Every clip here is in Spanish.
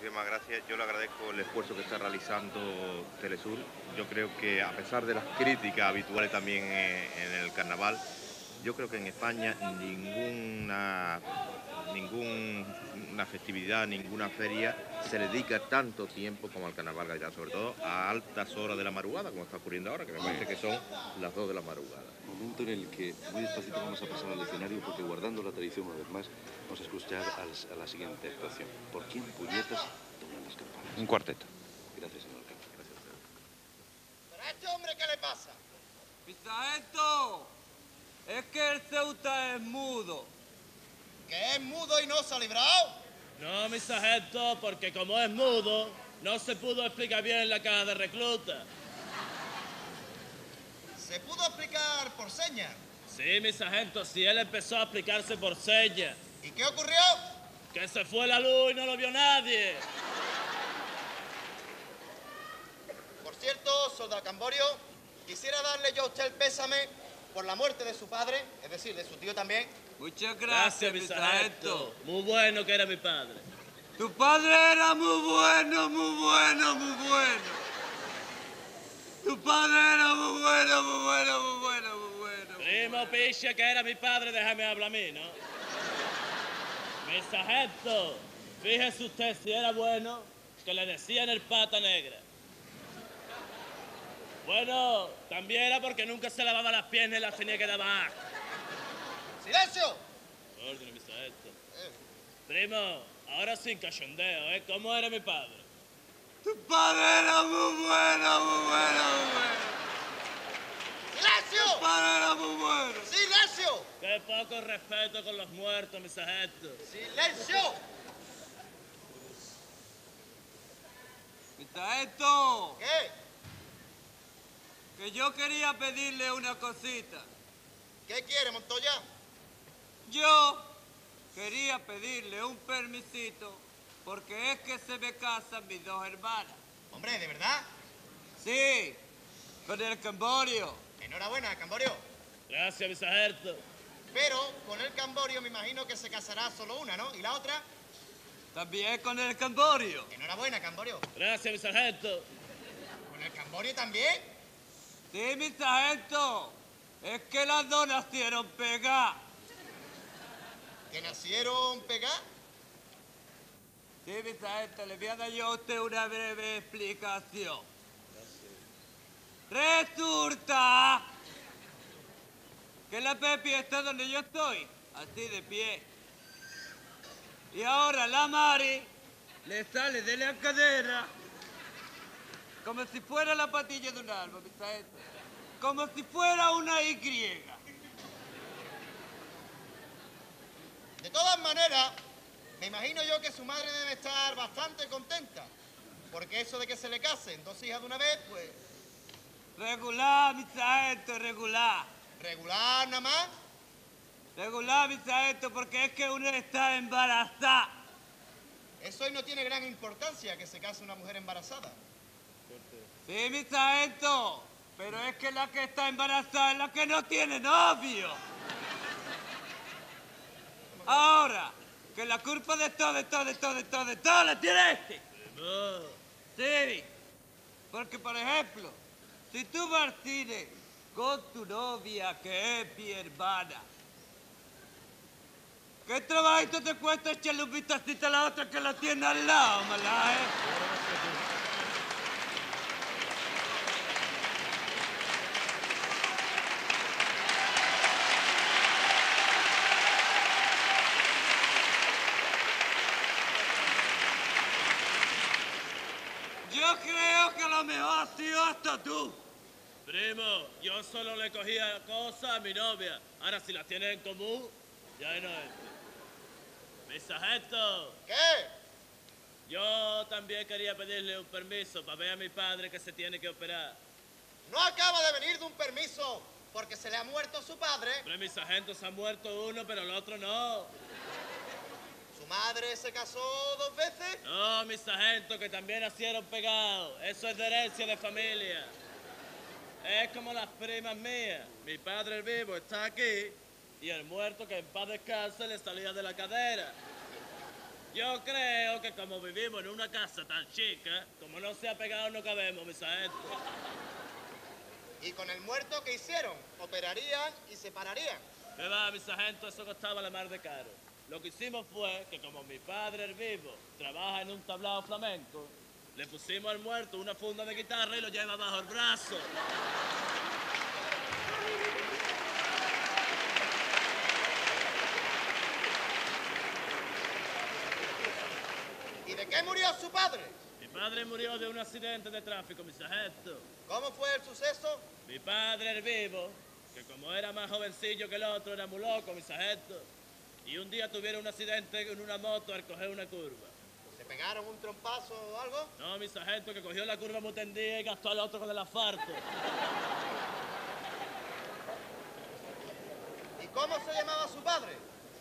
muchísimas gracias. Yo le agradezco el esfuerzo que está realizando Telesur. Yo creo que a pesar de las críticas habituales también eh, en el carnaval, yo creo que en España ninguna, ninguna festividad, ninguna feria se dedica tanto tiempo como al carnaval gaditano, sobre todo a altas horas de la madrugada, como está ocurriendo ahora, que me parece que son las dos de la madrugada. Momento en el que muy despacito vamos a pasar al escenario porque guardando la tradición una vez más, vamos a escuchar a la siguiente actuación. ¿Por quién puñetas toman las campanas? Un cuarteto. Gracias, señor alcalde. Gracias. ¿Pero a este hombre qué le pasa? esto! Es que el Ceuta es mudo. ¿Que es mudo y no se ha librado? No, mi sargento, porque como es mudo, no se pudo explicar bien la caja de recluta. ¿Se pudo explicar por señas? Sí, mi sargento, sí, él empezó a explicarse por señas. ¿Y qué ocurrió? Que se fue la luz y no lo vio nadie. Por cierto, soldado Camborio, quisiera darle yo a usted el pésame por la muerte de su padre, es decir, de su tío también. Muchas gracias, mi sargento. Muy bueno que era mi padre. Tu padre era muy bueno, muy bueno, muy bueno. Tu padre era muy bueno, muy bueno, muy bueno, muy bueno. Primo picha que era mi padre, déjame hablar a mí, ¿no? Mi sargento, fíjese usted si era bueno que le decían el pata negra. Bueno, también era porque nunca se lavaba las piernas y las tenía que lavar. ¡Silencio! Orden, mi sargento. Primo, ahora sin cachondeo, ¿eh? ¿Cómo era mi padre? Tu padre era muy bueno, muy bueno, muy bueno. ¡Silencio! Tu padre era muy bueno. ¡Silencio! Qué poco respeto con los muertos, mi sargento. ¡Silencio! Mi sargento, ¿Qué? que yo quería pedirle una cosita. ¿Qué quiere, Montoya? Yo quería pedirle un permisito porque es que se me casan mis dos hermanas. Hombre, ¿de verdad? Sí, con el Camborio. Enhorabuena, Camborio. Gracias, sargento. Pero con el Camborio me imagino que se casará solo una, ¿no? ¿Y la otra? También con el Camborio. Enhorabuena, Camborio. Gracias, mi sargento. ¿Con el Camborio también? Sí, mi sargento. Es que las dos nacieron pegadas. ¿Que nacieron pegadas? Sí, sargento, le voy a dar yo a usted una breve explicación. Resulta que la Pepi está donde yo estoy, así de pie. Y ahora la Mari le sale de la cadera como si fuera la patilla de un árbol. Como si fuera una Y. De todas maneras, me imagino yo que su madre debe estar bastante contenta. Porque eso de que se le casen dos hijas de una vez, pues Regular, mi sargento, regular. regular nada más. Regular, mi sargento, porque es que uno está embarazada. Eso hoy no tiene gran importancia que se case una mujer embarazada. Sí, mi sargento, pero es que la que está embarazada es la que no tiene novio. Ahora, que la culpa de todo, de todo, de todo, de todo, de todo la tiene este. No. Sí, porque por ejemplo, si tú cine con tu novia que es mi hermana, ¿qué trabajito te cuesta echarle un vistacito a la otra que la tiene al lado, mala, Yo creo que lo mejor ha sido hasta tú. Primo, yo solo le cogía cosas a mi novia. Ahora, si las tienen en común, ya no es. Mi sargento, ¿Qué? yo también quería pedirle un permiso para ver a mi padre que se tiene que operar. No acaba de venir de un permiso porque se le ha muerto su padre. Pero mi sargento se ha muerto uno, pero el otro no. Madre se casó dos veces. No, mi sargento, que también nacieron pegados. Eso es de herencia de familia. Es como las primas mías. Mi padre el vivo está aquí y el muerto que en paz descanse le salía de la cadera. Yo creo que como vivimos en una casa tan chica, como no se ha pegado no cabemos, mi sargento. ¿Y con el muerto qué hicieron? Operarían y separarían. ¿Qué va, mi sargento? Eso costaba la mar de caro. Lo que hicimos fue que como mi padre, el vivo, trabaja en un tablado flamenco, le pusimos al muerto una funda de guitarra y lo lleva bajo el brazo. ¿Y de qué murió su padre? Mi padre murió de un accidente de tráfico, mi sargento. ¿Cómo fue el suceso? Mi padre, el vivo, que como era más jovencillo que el otro, era muy loco, mi sargento. Y un día tuvieron un accidente en una moto al coger una curva. ¿Se pegaron un trompazo o algo? No, mi sargento, que cogió la curva muy tendida y gastó al otro con el asfalto. ¿Y cómo se llamaba su padre?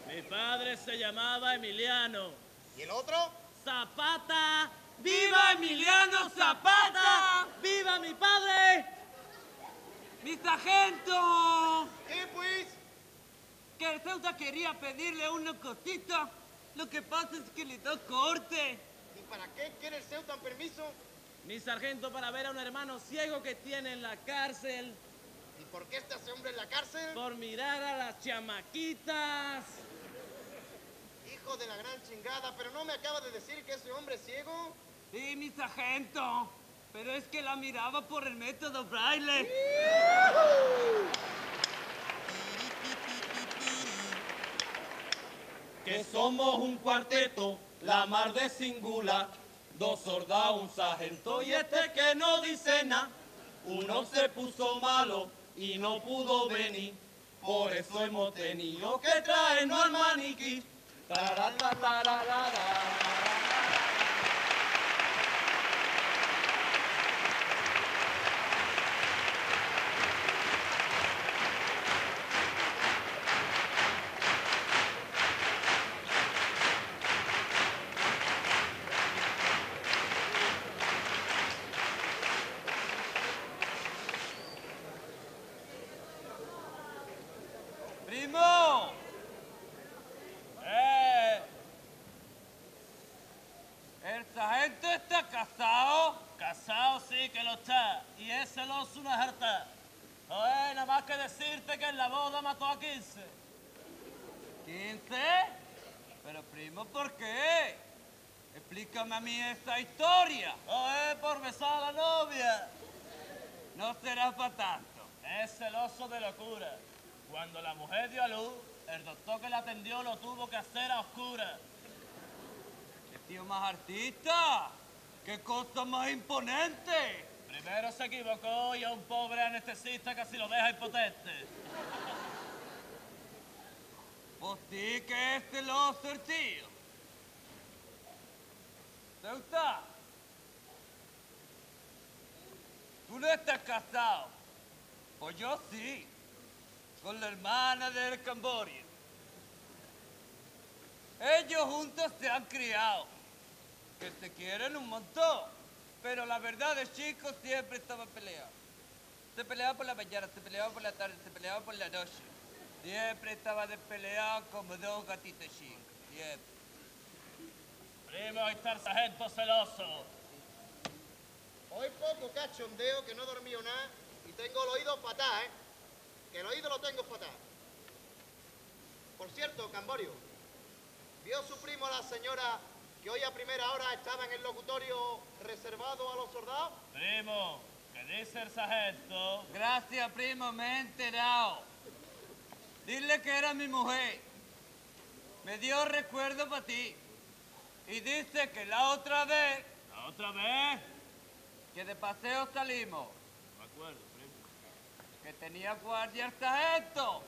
Mi padre se llamaba Emiliano. ¿Y el otro? Zapata. ¡Viva Emiliano Zapata! ¡Viva mi padre! ¡Mi sargento! ¿Qué pues? Que el Ceuta quería pedirle una cosita. Lo que pasa es que le da corte. ¿Y para qué quiere el Ceuta un permiso? Mi sargento para ver a un hermano ciego que tiene en la cárcel ¿Y por qué está ese hombre en la cárcel? por mirar a las chamaquitas. Hijo de la gran chingada, pero no me acaba de decir que ese hombre es ciego. Sí, mi sargento. Pero es que la miraba por el método braille. Que somos un cuarteto, la mar de singular, dos soldados, un sargento y este que no dice nada. Uno se puso malo y no pudo venir, por eso hemos tenido que traernos al maniquí. Tararara, tararara. ¡Primo! ¡Eh! ¿El sargento está casado? Casado sí que lo está, y es celoso una jarta. Joder, nada más que decirte que en la boda mató a 15. ¿15? Pero primo, ¿por qué? Explícame a mí esta historia. Joder, por besar a la novia. No será para tanto. Es celoso de locura. Cuando la mujer dio a luz, el doctor que la atendió lo tuvo que hacer a oscuras. ¡Qué tío más artista! ¡Qué cosa más imponente! Primero se equivocó y a un pobre anestesista casi lo deja impotente. Pues sí que es celoso el tío. Ceuta. Tú no estás casado. Pues yo sí. Con la hermana del Camboria. Ellos juntos se han criado. Que se quieren un montón. Pero la verdad es chicos siempre estaban peleados. Se peleaba por la mañana, se peleaba por la tarde, se peleaba por la noche. Siempre estaba despeleado como dos gatitos chicos. Siempre. Primo, ahí está el sargento celoso. Hoy poco cachondeo que no he dormido nada y tengo el oído fatal, ¿eh? Que el oído lo tengo fatal. Por cierto, Camborio, ¿vio su primo a la señora que hoy a primera hora estaba en el locutorio reservado a los soldados? Primo, que dice el sargento. Gracias, primo, me he enterado. Dile que era mi mujer. Me dio recuerdo para ti. Y dice que la otra vez ¿La otra vez? que de paseo salimos, Me acuerdo, primo. que tenía guardia el sargento.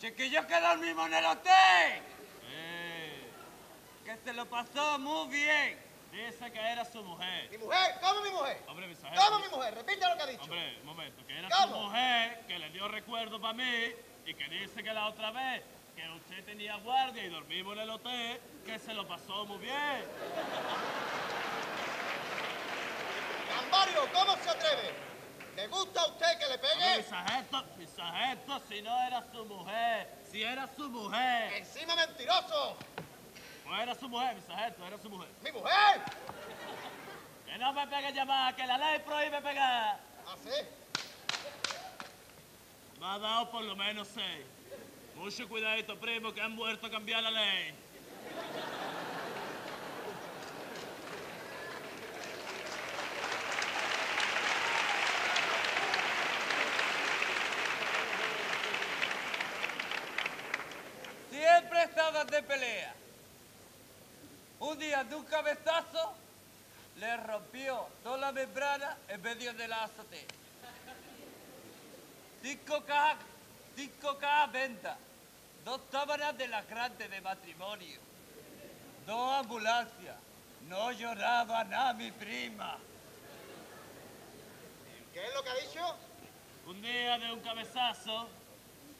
Chiquillo que dormimos en el hotel. Eh, Que se lo pasó muy bien. dice que era su mujer. ¿Mi mujer? ¿Cómo mi mujer? Hombre, mi sargento. ¿Cómo mi mujer? Repite lo que ha dicho. Hombre, un momento, que era ¿Cómo? su mujer, que le dio recuerdo para mí y que dice que la otra vez que usted tenía guardia y dormimos en el hotel, que se lo pasó muy bien. Camborio, ¿cómo se atreve? ¿Le gusta a usted que le Hombre, mi pegue? sargento, mi sargento, si no era su mujer, si era su mujer. Encima mentiroso. Pues era su mujer, mi sargento, era su mujer. ¡Mi mujer! Que no me pegue llamar, que la ley prohíbe pegar. ¿Así? Me ha dado por lo menos seis. Mucho cuidadito, primo, que han vuelto a cambiar la ley. Siempre estaban de pelea. Un día de un cabezazo le rompió toda la membrana en medio de la azotea. Cinco cajas, cinco cajas venta, dos sábanas de las grandes de matrimonio, dos ambulancias. No lloraba nada mi prima. ¿Qué es lo que ha dicho? Un día de un cabezazo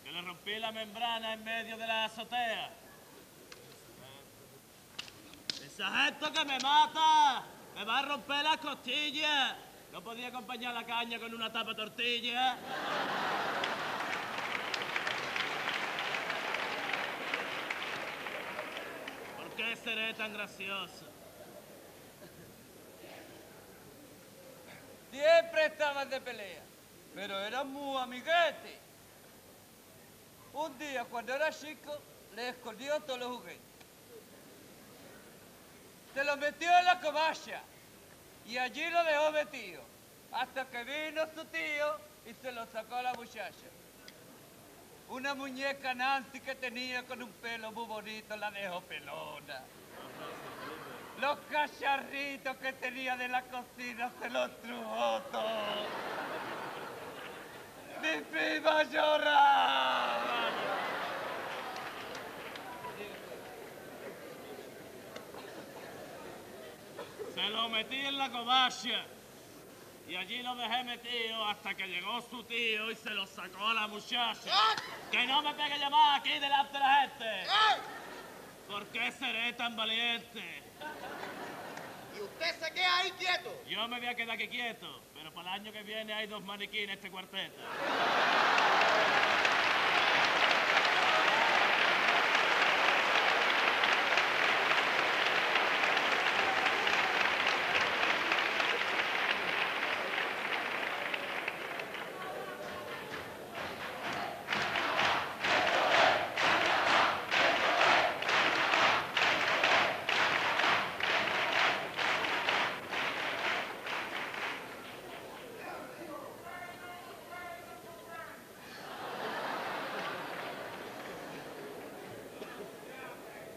que le rompí la membrana en medio de la azotea. ¡El sargento que me mata! ¡Me va a romper las costillas! No podía acompañar la caña con una tapa tortilla. Qué seré tan gracioso? Siempre estaban de pelea, pero eran muy amiguetes. Un día, cuando era chico, le escondió todos los juguetes. Se los metió en la covacha y allí lo dejó metido, hasta que vino su tío y se lo sacó a la muchacha. Una muñeca Nancy que tenía con un pelo muy bonito la dejó pelona. Los cacharritos que tenía de la cocina se los trujó todo. Mi prima lloraba. Se lo metí en la covacha y allí lo dejé metido hasta que llegó su tío y se lo sacó a la muchacha. ¡Que no me pegue llamar aquí delante de la gente! ¿Por qué seré tan valiente? Y usted se queda ahí quieto. Yo me voy a quedar aquí quieto, pero para el año que viene hay dos maniquíes en este cuarteto.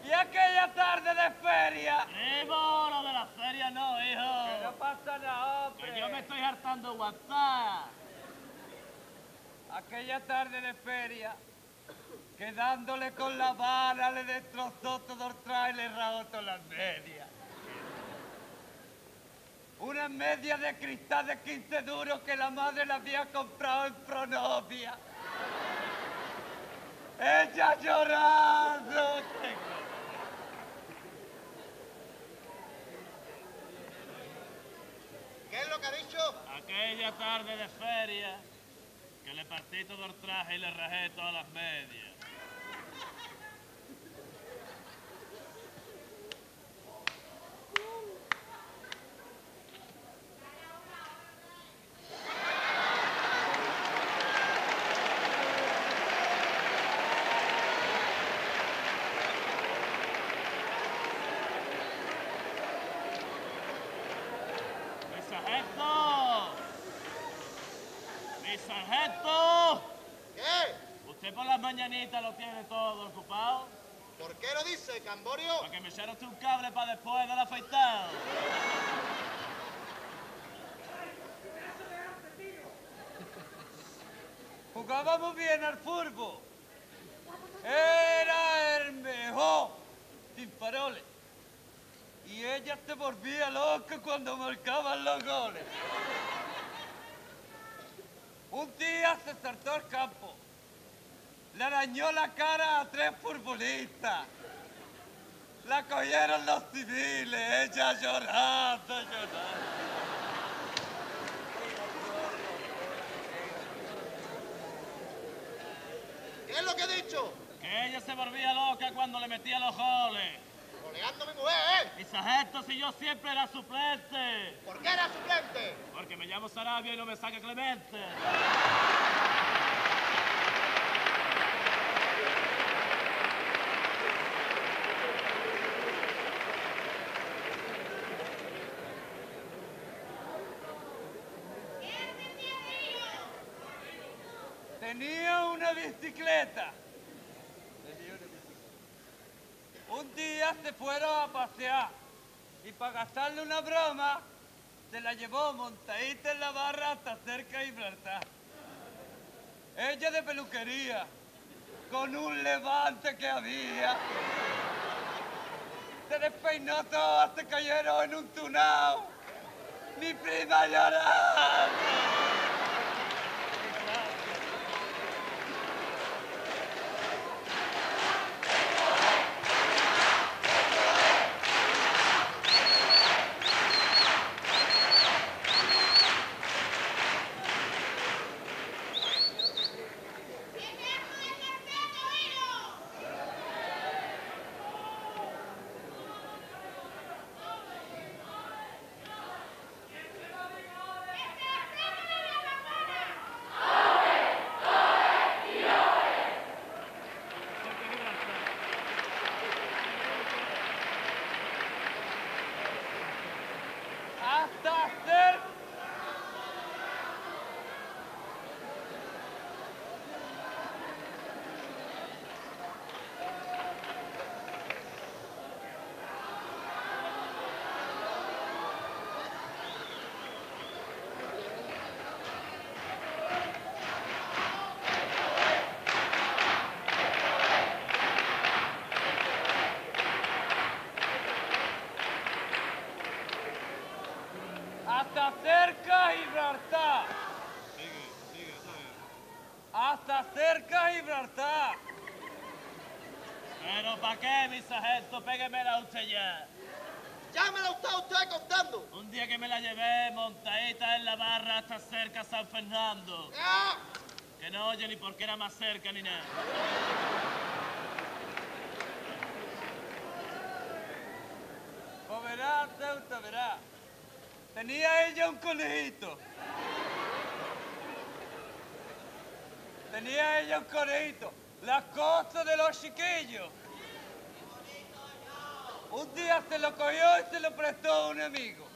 Y aquella tarde de feria. ¡Primo, lo de la feria no, Que no hijo! pasa nada, hombre. Que yo me estoy hartando WhatsApp. Aquella tarde de feria, quedándole con la vara, le destrozó todo el trailer y le rajó todas las medias. Unas medias de cristal de 15 duros que la madre le había comprado en Pronovia. Ella llorando. ¿Qué es lo que ha dicho? Aquella tarde de feria que le partí todo el traje y le rajé todas las medias. ¡Mi sargento! ¡Mi sargento! ¿Qué? ¿Usted por las mañanitas lo tiene todo ocupado? ¿Por qué lo dice, Camborio? Para que me echara usted un cable para después del afeitado. Jugábamos bien al fútbol. Era el mejor, sin paroles. Y ella se volvía loca cuando marcaban los goles. Un día se saltó al campo. Le arañó la cara a tres futbolistas. La cogieron los civiles, ella llorando, llorando. ¿Qué es lo que ha dicho? Que ella se volvía loca cuando le metía los goles. Troleando a mi mujer, ¿eh? Sargento, si yo siempre era suplente. ¿Por qué era suplente? Porque me llamo Sarabia y no me saca Clemente. Tenía una bicicleta. Un día se fueron a pasear y para gastarle una broma se la llevó montadita en la barra hasta cerca de Gibraltar. Ella de peluquería, con un levante que había. Se despeinó todo que cayeron en un tunao. Mi prima llorando. hasta hacer hasta cerca Gibraltar. Hasta cerca Gibraltar. Pero ¿para qué, mi sargento? Péguemela usted ya. Ya me lo está usted contando. Un día que me la llevé montadita en la barra hasta cerca San Fernando. ¡Ah! Que no oye ni por qué era más cerca ni nada. Pues verá, Ceuta, verá. Tenía ella un conejito. Tenía ella un conejito. Las cosas de los chiquillos. Un día se lo cogió y se lo prestó a un amigo.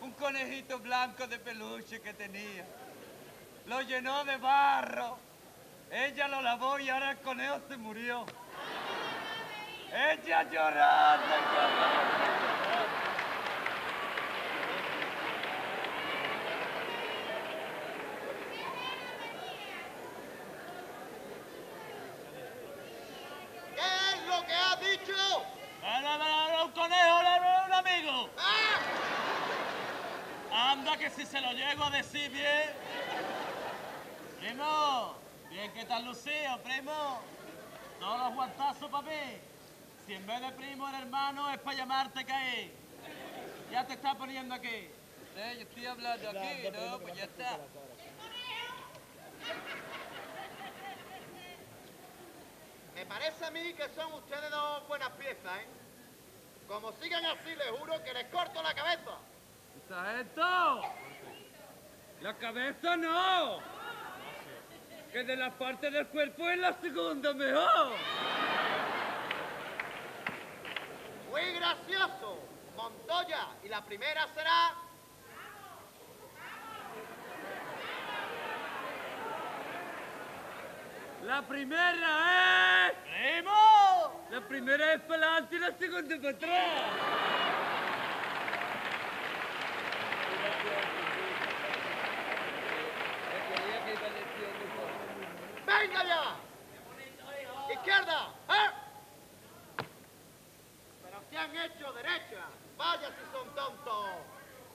Un conejito blanco de peluche que tenía. Lo llenó de barro. Ella lo lavó y ahora el conejo se murió. Ella llorando. llorando. ¿Qué es lo que has dicho? ¡Era, era, era un conejo, era, era un amigo! ¡Ah! Anda que si se lo llego a decir bien. Primo, bien que tal lucido, primo. Todos los guantazos para mí. Si en vez de primo era hermano es para llamarte caí. Ya te está poniendo aquí. Eh, yo estoy hablando aquí, no, pues ya está. Me parece a mí que son ustedes dos buenas piezas, ¿eh? Como sigan así, les juro que les corto la cabeza. ¡Sargento! ¡La cabeza no! Que de la parte del cuerpo es la segunda mejor. Muy gracioso. Montoya. Y la primera será... La primera es... ¡Primo! La primera es para adelante y la segunda para atrás. ¡Venga ya! ¡Izquierda! ¿eh? Pero se han hecho derecha. Vaya si son tontos.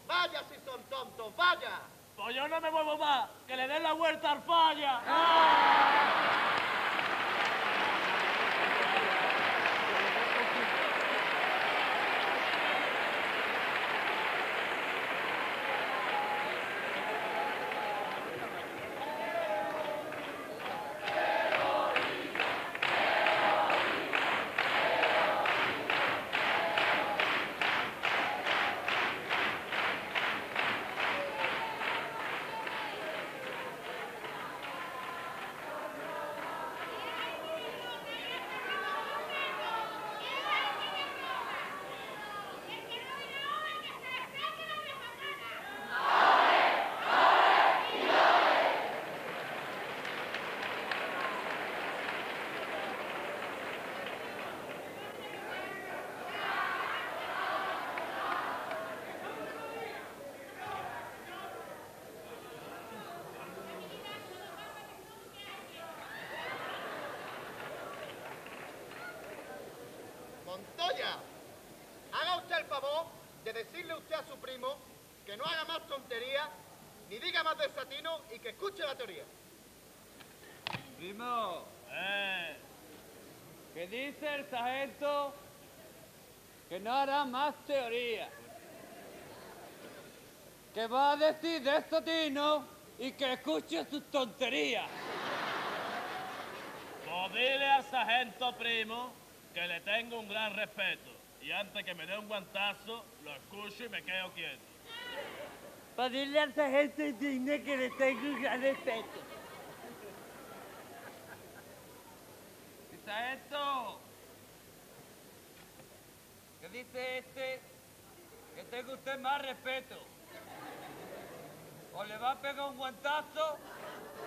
Vaya si son tontos. Vaya. Pues yo no me muevo más. Que le den la vuelta al falla. Montoya, haga usted el favor de decirle usted a su primo que no haga más tonterías, ni diga más desatino y que escuche la teoría. Primo, Eh, ¿qué dice el sargento? Que no hará más teoría. Que va a decir desatino y que escuche sus tonterías. pues dile al sargento primo que le tengo un gran respeto. Y antes que me dé un guantazo, lo escucho y me quedo quieto. Para decirle al sargento indigno que le tengo un gran respeto. Sargento, ¿qué dice este? Que tenga usted más respeto. O le va a pegar un guantazo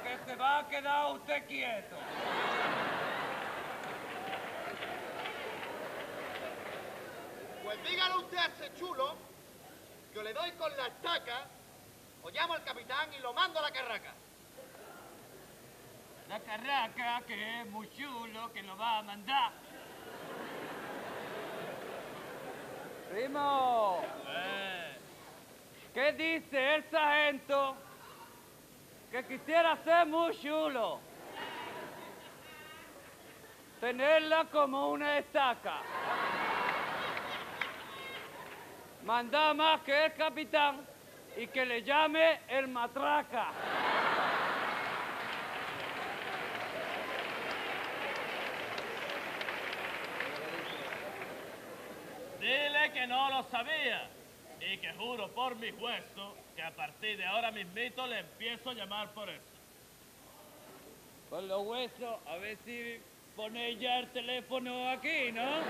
que se va a quedar usted quieto. Pues dígale usted a ese chulo que le doy con la estaca o llamo al capitán y lo mando a la carraca. La carraca, que es muy chulo, que lo va a mandar. Primo, Eh, ¿qué dice el sargento? Que quisiera ser muy chulo. Tenerla como una estaca. Manda más que el capitán y que le llame el matraca. dile que no lo sabía. Y que juro por mis huesos que a partir de ahora mismito le empiezo a llamar por eso. Con los huesos, a ver si ponéis ya el teléfono aquí, ¿no?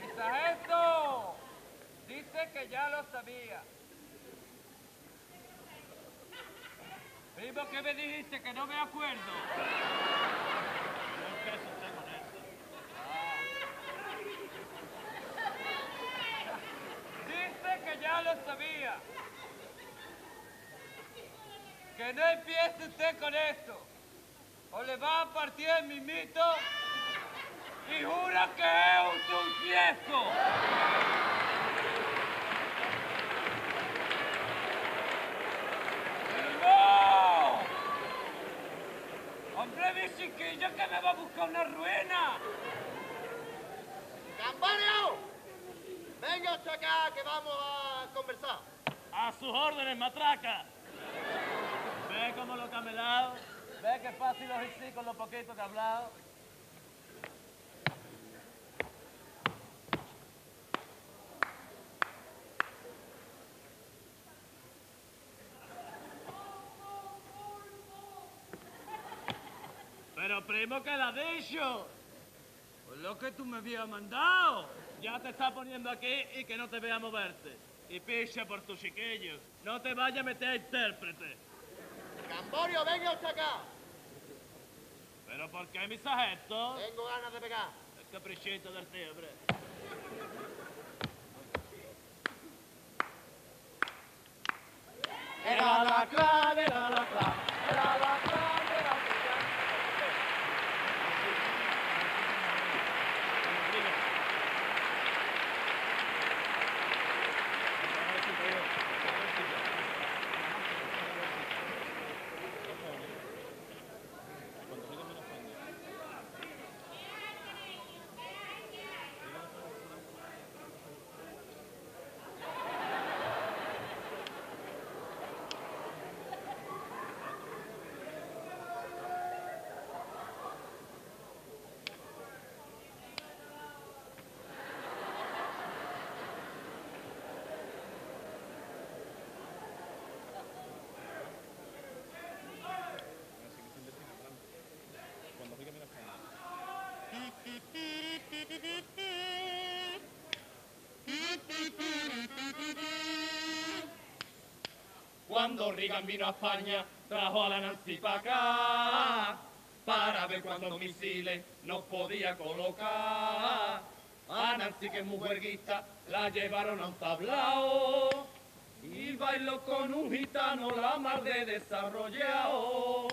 ¡Mi sargento! Dice que ya sabía. Primo, ¿qué me dijiste? Que no me acuerdo. Dice que ya lo sabía. Que no empiece usted con esto. O le va a partir el mimito y jura que es un tufieso. ¡No! ¡Hombre, mi chiquillo que me va a buscar una ruina! ¡Campario! Venga usted acá que vamos a conversar. A sus órdenes, matraca. Ve cómo lo que me dado. Ve qué fácil los hice con lo poquito que hablado. Pero primo, ¿qué le ha dicho? Pues lo que tú me habías mandado. Ya te está poniendo aquí y que no te vea moverte. Y picha por tu chiquillo. No te vayas a meter a intérprete. Camborio, venga usted acá. Pero ¿por qué mi sargento? Tengo ganas de pegar. El caprichito del tío, hombre. Era la clave, era la clave, era la clave, era la clave. Cuando Reagan vino a España, trajo a la Nancy para acá, para ver cuántos misiles nos podía colocar. A Nancy, que es muy huerguista, la llevaron a un tablao, y bailó con un gitano la mar de desarrollado.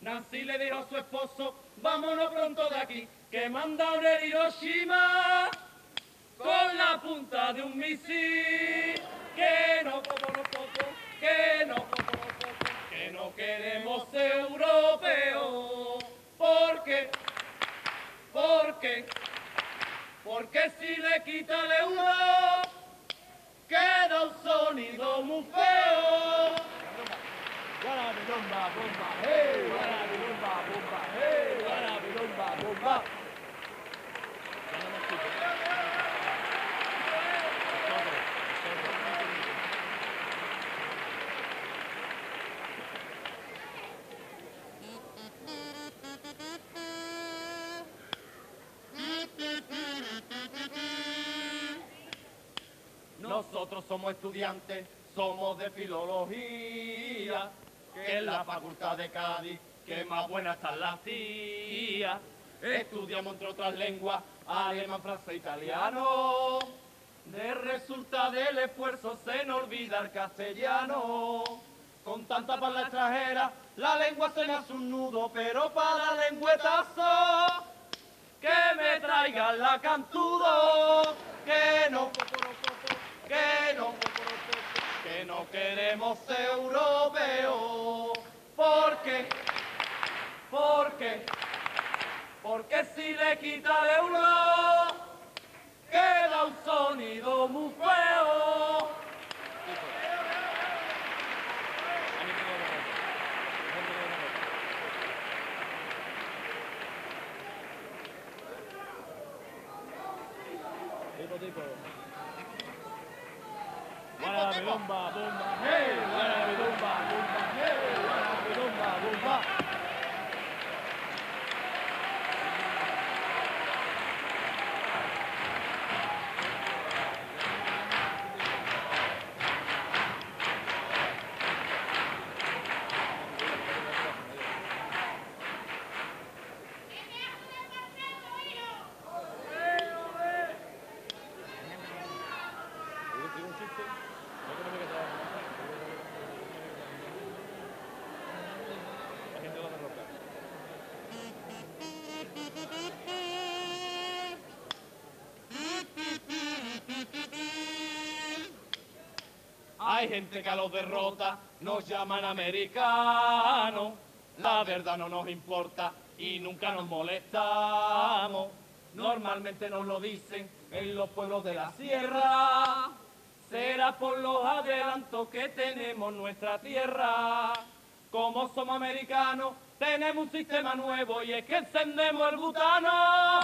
Nancy le dijo a su esposo, vámonos pronto de aquí, que manda un Hiroshima con la punta de un misil. Que no, poco, que no, que no queremos europeos. Porque, porque, porque si le quita el euro, queda un sonido muy feo. Guarabilomba, bomba, hey, guarabilomba, bomba, hey, guarabilomba, bomba. Nosotros somos estudiantes, somos de filología, que la facultad de Cádiz, que más buena está la CIA. Estudiamos entre otras lenguas, alemán, francés, italiano. De resulta del esfuerzo se nos olvida el castellano. Con tanta palabra extranjera, la lengua se me hace un nudo, pero para lengüetazo, que me traigan la cantudo, que no, que no, que no queremos europeos, porque, porque, porque si le quita el euro, queda un sonido muy feo. Guarabilomba, bomba, hey, guarabilomba, bomba, hey, guarabilomba, bomba. Hay gente que a los derrota nos llaman americanos. La verdad no nos importa y nunca nos molestamos. Normalmente nos lo dicen en los pueblos de la sierra. Será por los adelantos que tenemos nuestra tierra. Como somos americanos, tenemos un sistema nuevo y es que encendemos el butano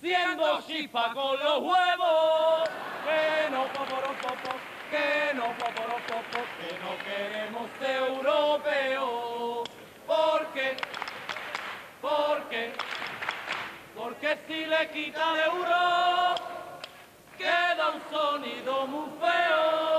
siendo chispa con los huevos. Que no, que no, poporopopo, que no queremos europeos. Porque, porque, porque si le quita el euro, queda un sonido muy feo.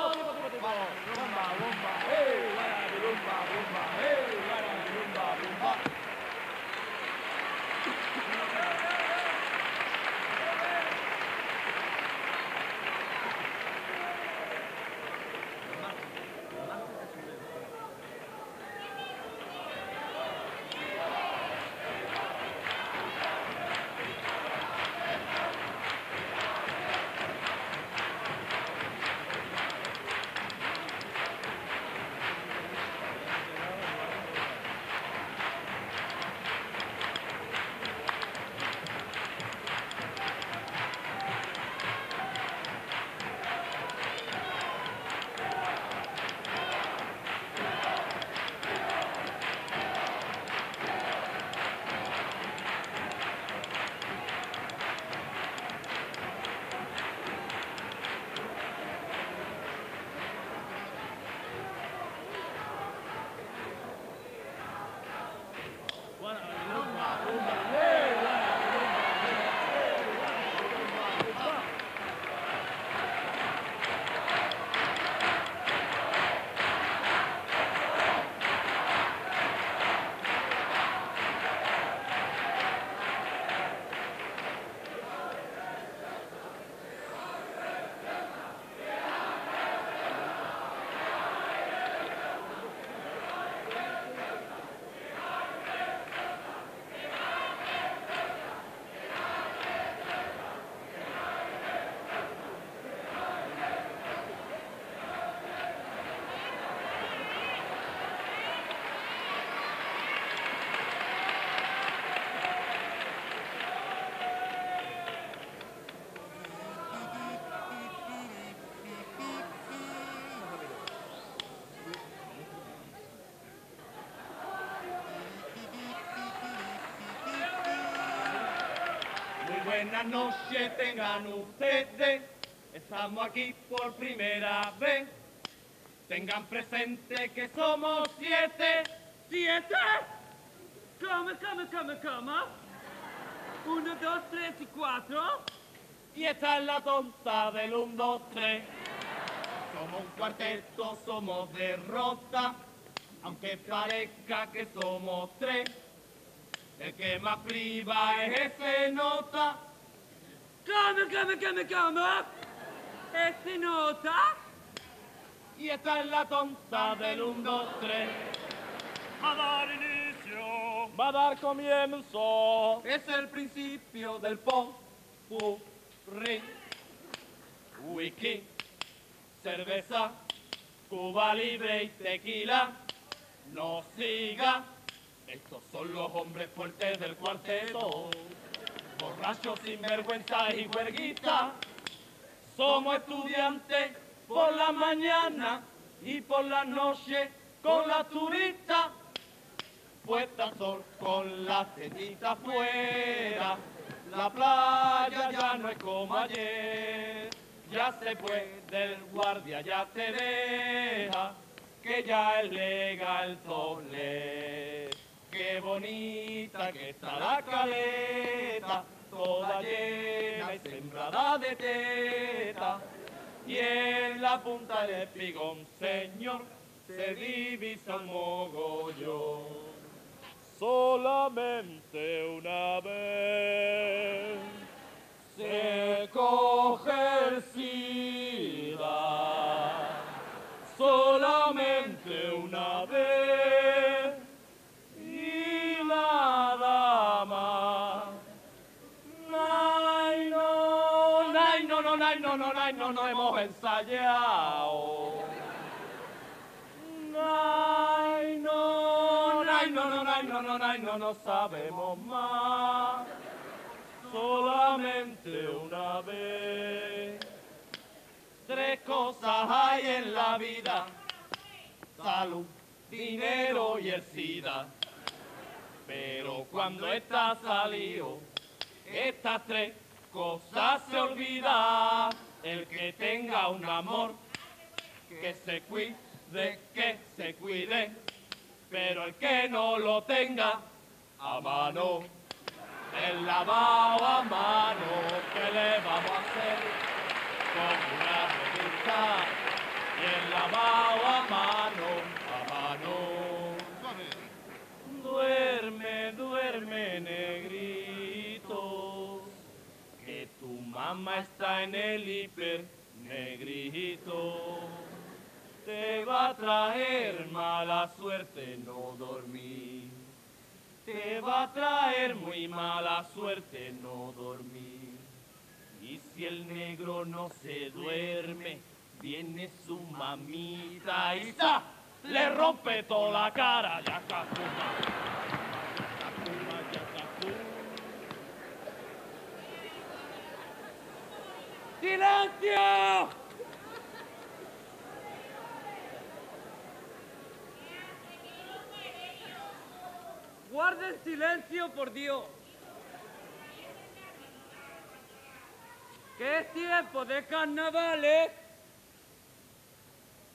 Buenas noches tengan ustedes, estamos aquí por primera vez. Tengan presente que somos siete. ¿Siete? ¿Cómo, cómo, cómo, cómo? Uno, dos, tres y cuatro. Y esta es la tonta del 1, 2, 3. Somos un cuarteto, somos derrota, aunque parezca que somos tres. El que más priva es ese nota. ¿Cómo, cómo, cómo, cómo? ¿Este nota? Y esta es la tonta del 1, 2, 3. A dar inicio. Va a dar comienzo. Es el principio del popurrí. Wiki, cerveza, Cuba libre y tequila. No siga. Estos son los hombres fuertes del cuarteto. Borrachos, sinvergüenza y huerguitas. Somos estudiantes por la mañana y por la noche con la turista. Puesta sol con las tetitas fuera. La playa ya no es como ayer. Ya se puede, el guardia ya te deja. Que ya es legal toler. Qué bonita que está la caleta. Toda llena y sembrada de teta. Y en la punta del espigón, señor, se divisa un mogollón. Solamente una vez se coge SIDA. Ensayado. Ay, no, ay, no, no, ay, no, no, ay, no, no sabemos más. Solamente una vez. Tres cosas hay en la vida. Salud, dinero y el SIDA. Pero cuando está salido, estas tres cosas se olvida. El que tenga un amor, que se cuide, que se cuide. Pero el que no lo tenga, a mano, el lavado a mano, ¿qué le vamos a hacer? Con una revista y el lavado a mano, a mano. Duerme, duerme, negrito, mamá está en el hiper, negrito. Te va a traer mala suerte no dormir. Te va a traer muy mala suerte no dormir. Y si el negro no se duerme, viene su mamita y ¡za! le rompe toda la cara. Ya Yakakuma. ¡Silencio! Guarden silencio, por Dios. Es tiempo de carnavales.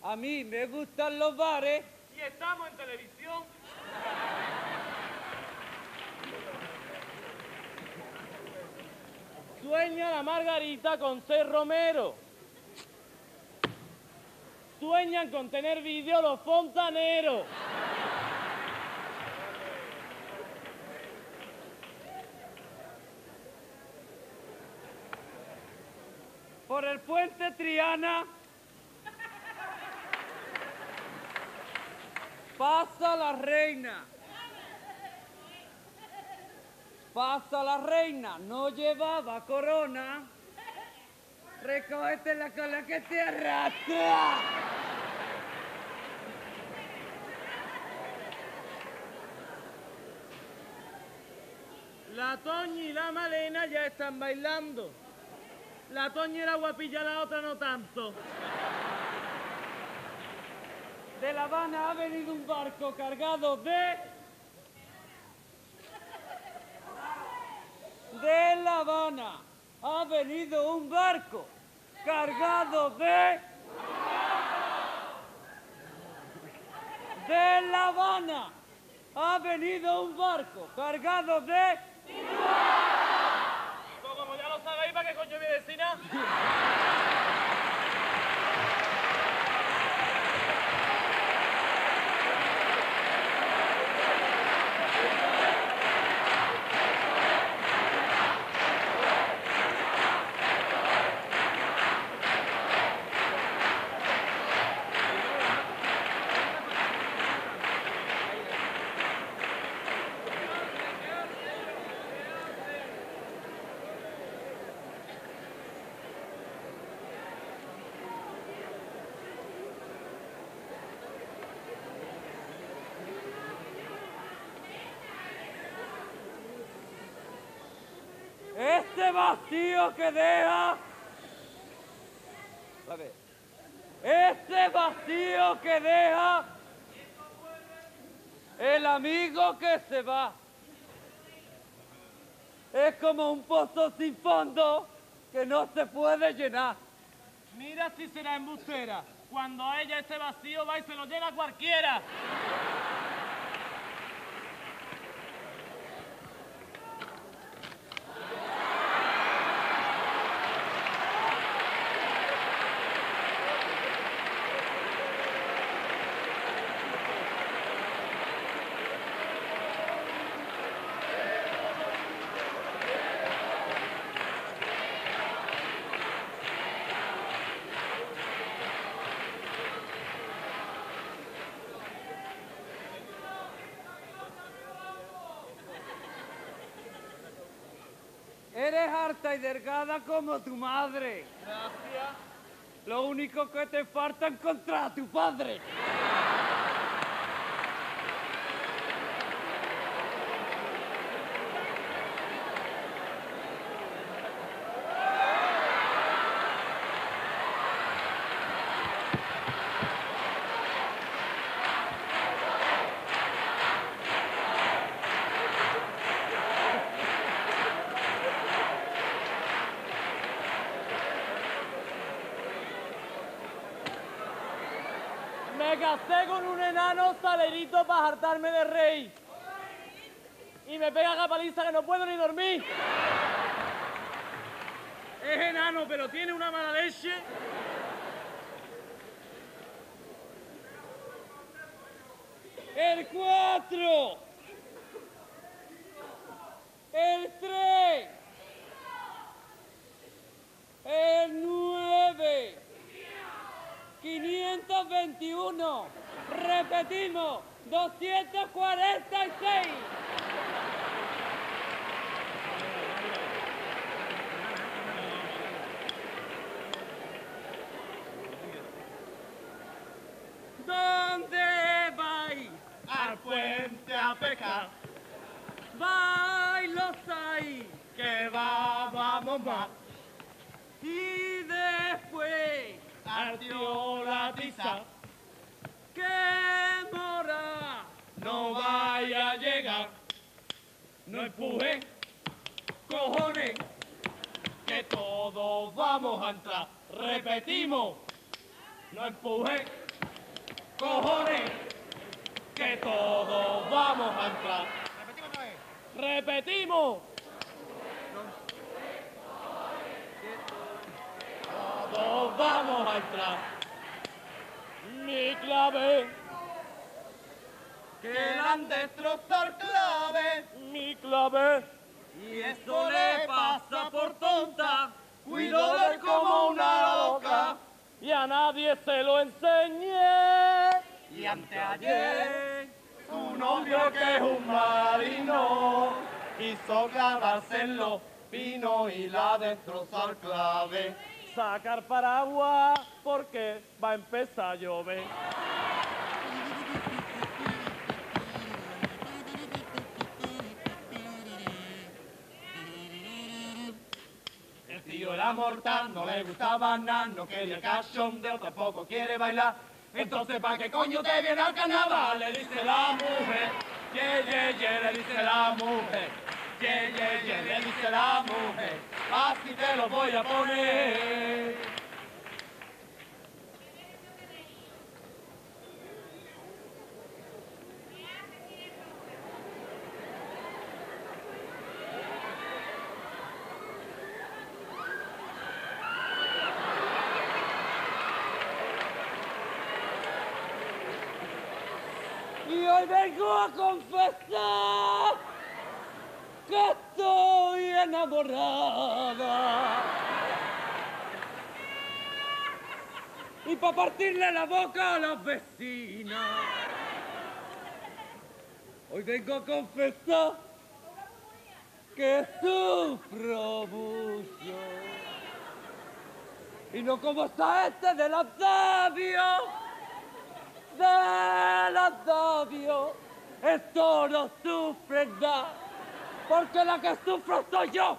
A mí me gustan los bares. Y estamos en televisión. Sueña la Margarita con ser Romero. Sueñan con tener vídeo los fontaneros. Por el puente Triana. Pasa la reina. Pasa la reina, no llevaba corona. Recógete la cola que te arrastra. La Toña y la Malena ya están bailando. La Toña era guapilla, la otra no tanto. De La Habana ha venido un barco cargado de... de La Habana ha venido un barco cargado de... De La Habana ha venido un barco cargado de... Como ya lo sabéis, ¿para qué coño mi vecina? Este vacío que deja... Este vacío que deja... El amigo que se va. Es como un pozo sin fondo que no se puede llenar. Mira si será embustera. Cuando ella este vacío va y se lo llena cualquiera. Eres harta y delgada como tu madre. Gracias. Lo único que te falta es encontrar a tu padre. Casé con un enano salerito para hartarme de rey. Y me pega la paliza que no puedo ni dormir. Es enano, pero tiene una mala leche. El 4. El 3. El 9. 521. Repetimos. 246. ¿Dónde vais? Al puente a pescar, Vais los hay. que va, vamos más. Y después, Al tío la tiza, ¿qué mora? no vaya a llegar. No empuje, Cojones, que todos vamos a entrar. Repetimos, no empuje, cojones. que todos vamos a entrar. Repetimos otra vez. Repetimos. Todos vamos a entrar. Mi clave, Que la han destrozado clave. mi clave. Y esto le pasa por tonta. Cuido de de como una loca. Y a nadie se lo enseñé. Y anteayer, Tu novio que es un marino quiso clavarse en los pinos y al clave. Sacar paraguas porque va a empezar a llover. El tío era mortal, no le gustaba nada, no quería cachondeo, tampoco quiere bailar. Entonces, ¿para qué coño te viene al carnaval? Le dice la mujer, ye, ye, ye, le dice la mujer. Ye, ye, ye, le dice la mujer, así te lo voy a hoy vengo a confesar enamorada. Y para partirle la boca a las vecinas. Hoy vengo a confesar que sufro mucho. Y no como está este de los labios de los labios. Esto no sufre porque la que sufro soy yo.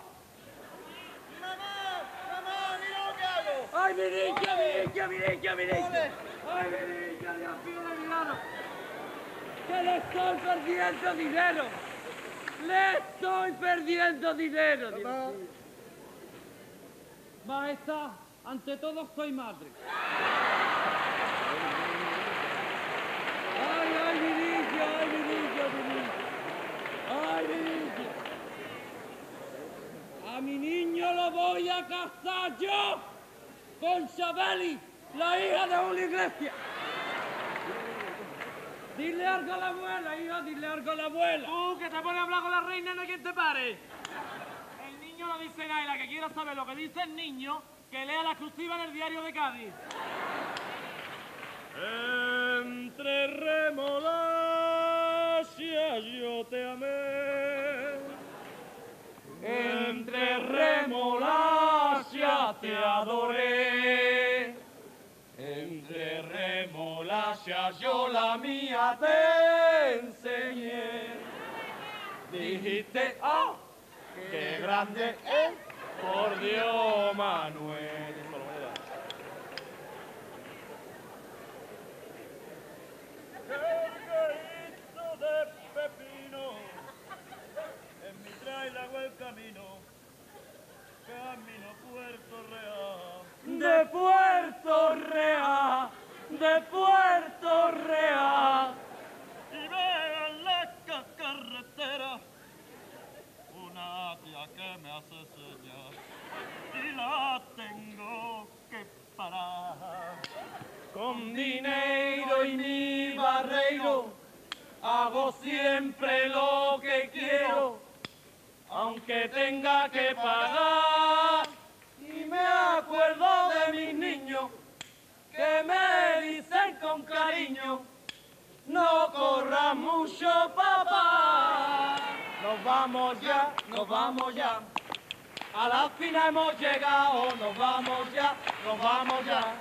¡Mamá! ¡Mamá! ¡Mira lo que hago! ¡Ay, mi niña, mi niña, mi niña, mi niña! ¡Ay, mi niña, Dios mío de mi lado! ¡Que le estoy perdiendo dinero! ¡Le estoy perdiendo dinero! Mío. Maestra, ante todo soy madre. ¡Ay, ay, mi niña, ay, mi niña, mi niña! ¡Ay, mi niña! A mi niño lo voy a casar yo con Chabeli, la hija de una iglesia. Dile algo a la abuela, hija, dile algo a la abuela. Tú que te pones a hablar con la reina, no hay quien te pare. El niño no dice nada y la que quiera saber lo que dice el niño, que lea la exclusiva en el diario de Cádiz. Entre remolacha yo te amé. Entre remolacha te adoré. Entre remolachas yo la mía te enseñé. Dijiste, ¡ah! ¡Qué grande es! Por Dios, Manuel. El camino, camino Puerto Real. De Puerto Real, de Puerto Real. Y veo en la ca- carretera una tía que me hace señas y la tengo que parar. Con dinero y mi barreiro hago siempre lo que quiero, aunque tenga que pagar. Y me acuerdo de mis niños que me dicen con cariño, no corras mucho papá. Nos vamos ya, nos vamos ya. A la fina hemos llegado, nos vamos ya, nos vamos ya.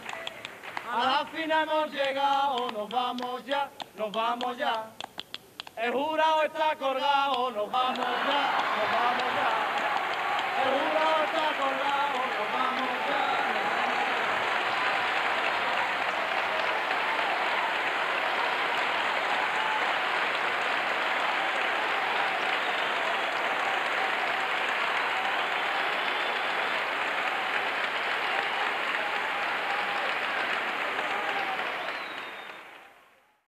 A la fina hemos llegado, nos vamos ya, nos vamos ya. El jurado está colgado, nos vamos ya, nos vamos ya.